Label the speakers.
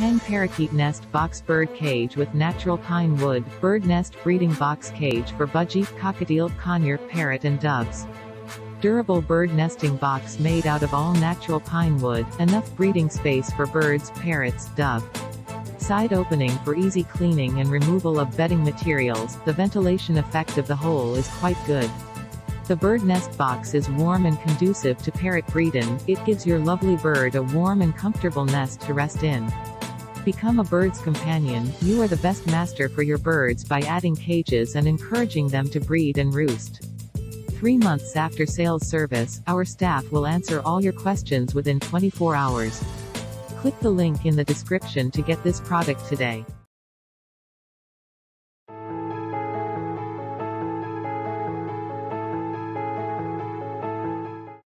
Speaker 1: Hang parakeet nest box bird cage with natural pine wood, bird nest breeding box cage for budgie, cockatiel, conure, parrot and doves. Durable bird nesting box made out of all natural pine wood, enough breeding space for birds, parrots, dove. Side opening for easy cleaning and removal of bedding materials, the ventilation effect of the whole is quite good. The bird nest box is warm and conducive to parrot breeding, it gives your lovely bird a warm and comfortable nest to rest in. Become a bird's companion, you are the best master for your birds by adding cages and encouraging them to breed and roost. Three months after sales service, our staff will answer all your questions within 24 hours. Click the link in the description to get this product today.